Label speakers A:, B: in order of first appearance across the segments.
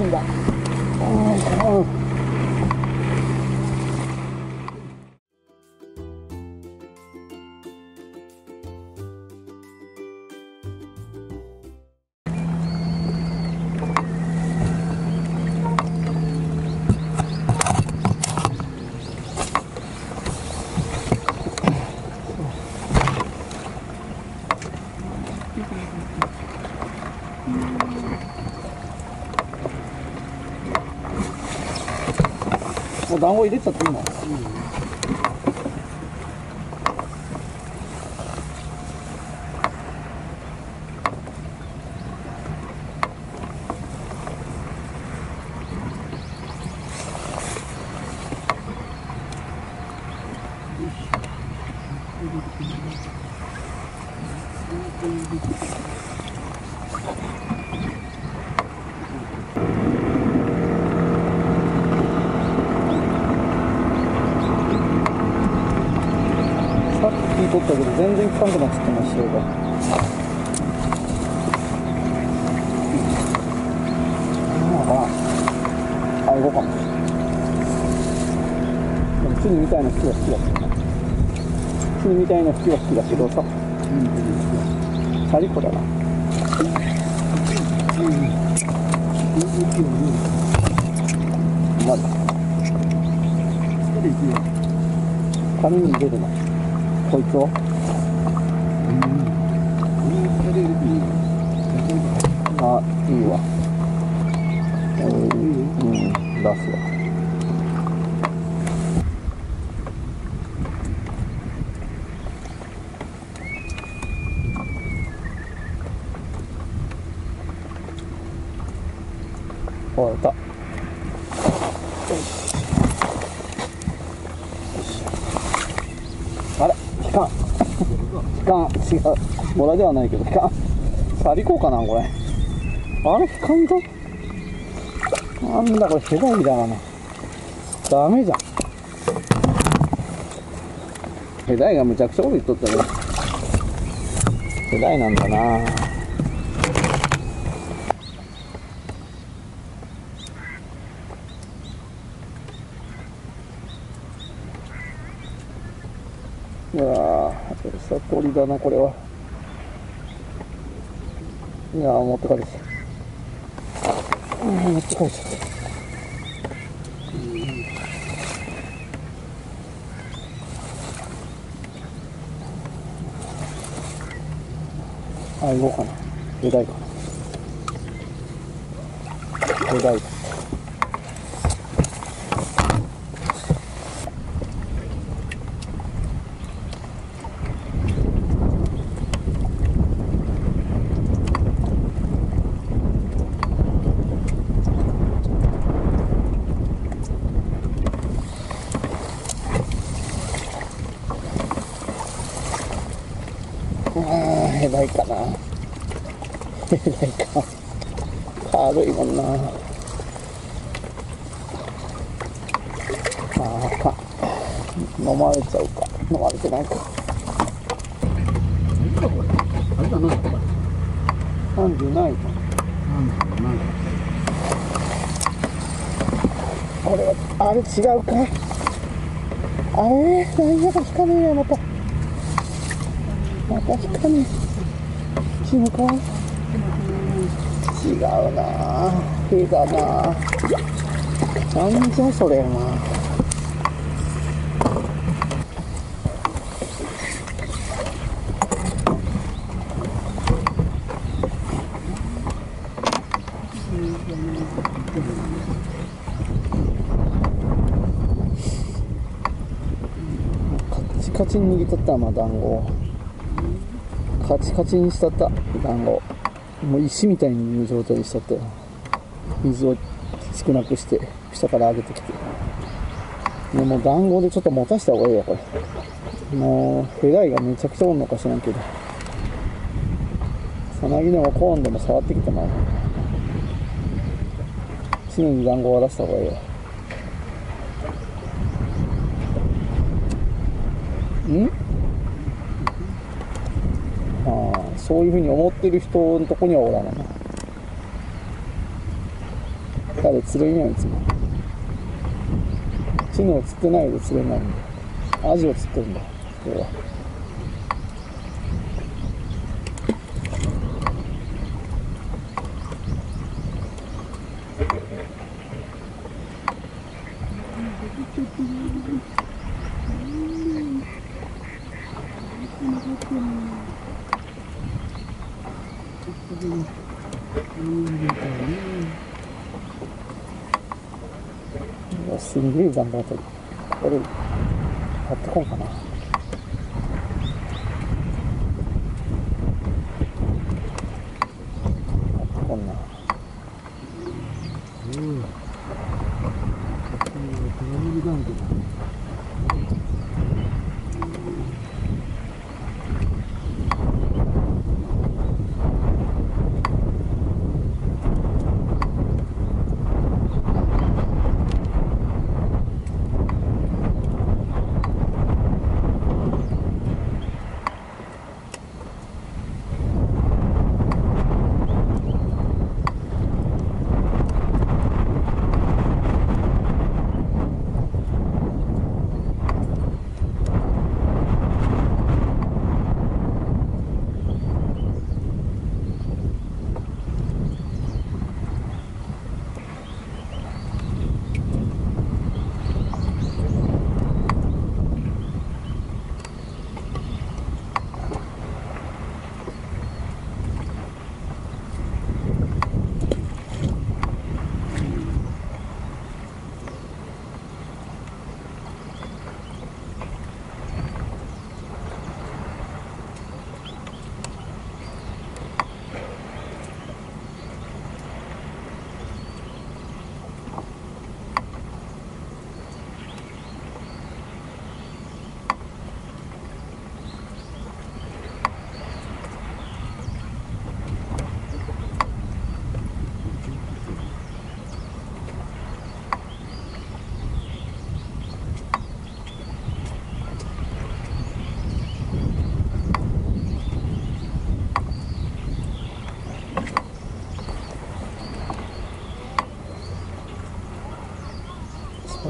A: 死んう団子入れちゃっていいの、さっき撮ったけど全然効かなくなっちゃってましたよなん。かなあ行こうかもでも釣りみたいな好きは好きだけど釣りみたいな好きは好きだけどさチャリコだなうまだ紙に入れるのこいつを。あいいわ。うん出すわ。終わったあれ引かん引かん違うボラではないけど引かんサビこうかなこれ。あれ引か？んとなんだこれ世代だなダメじゃん。世代がむちゃくちゃこと言っとったね。世代なんだな。うわぁ、餌取りだな、これは。いやー、持ってかれてた。うん、持ってかれちゃった。あ、行こうかな。出たいかな。出たいか。ああ、へばいかな。へばいか。軽いもんな。ああ、か。飲まれちゃうか。飲まれてないか。
B: あれだな、これ。
A: 30ないか。
B: なんだろうな。
A: これは、あれ違うか？あれ？何やか引かねえや、また。また引かねえ。死ぬか？違うなぁ。へだなぁ。なんじゃそれなカチカチに握っとったな団子カチカチにしとった。団子もう石みたいに状態にしとったよ水を少なくして下から上げてきて。でもう団子でちょっと持たした方がいいわこれ。もうヘライがめちゃくちゃおんのか知らんけど。さなぎでもコーンでも触ってきてまう。常に団子は出した方がいいわ。んああそういうふうに思ってる人のとこにはおらな。いただ釣れんよいつも。チヌを釣ってないで釣れないんでアジを釣ってるんだ今日は。うわすげえ頑張ってるこれ買ってこうかな買ってこん。な
B: うん。手紙に関係だ。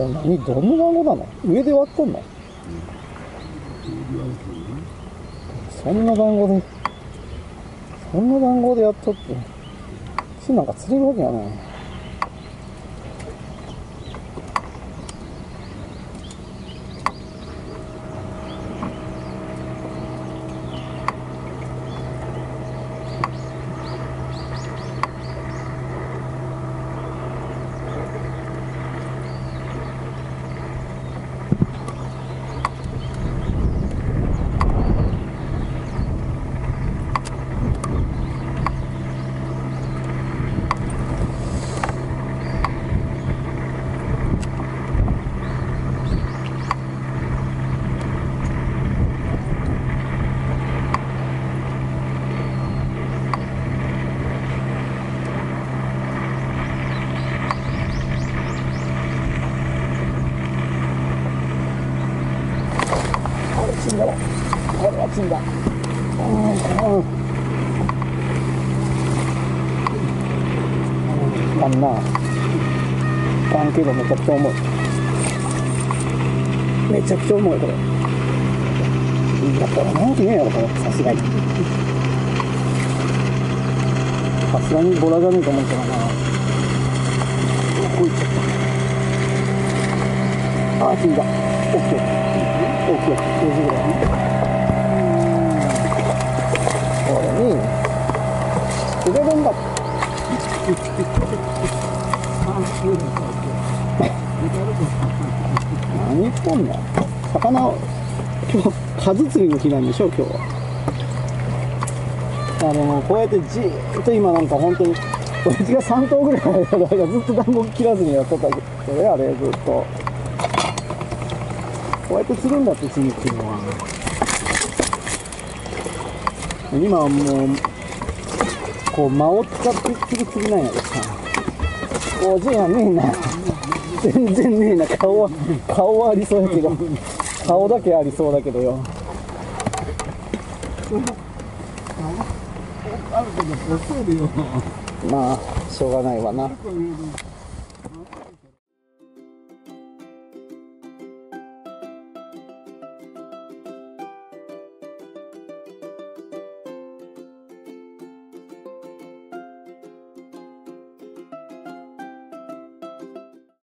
A: それ何どんな団子なの？上で割っとんの？そんな団子でそんな団子でやっとってなんか釣れるわけやないれ死んだろこれは死んだうんうんあんなあかんけどめちゃくちゃ重いめちゃくちゃ重いこれだ。ったらなんて言うんやろこれさすがにさすがにボラじゃねえと思ったらなどこ行っちゃったあー。死んだオッケー。オッケー。4時ぐらいねこれに入れるんだ何言っとんの魚を今日数釣りの日なんでしょ今日は。あでもこうやってじーっと今なんか本当にこいつが3頭ぐらいの間ずっと団子切らずにやっとったけどねあれずっとこうやって釣るんだって釣りっていうのは今はもうこう間を使って釣る釣りなんやけどさおじやねえな全然ねえな顔は顔はありそうやけど。顔だけありそうだけどよ。
B: あるけど、遅いよ。
A: まあしょうがないわな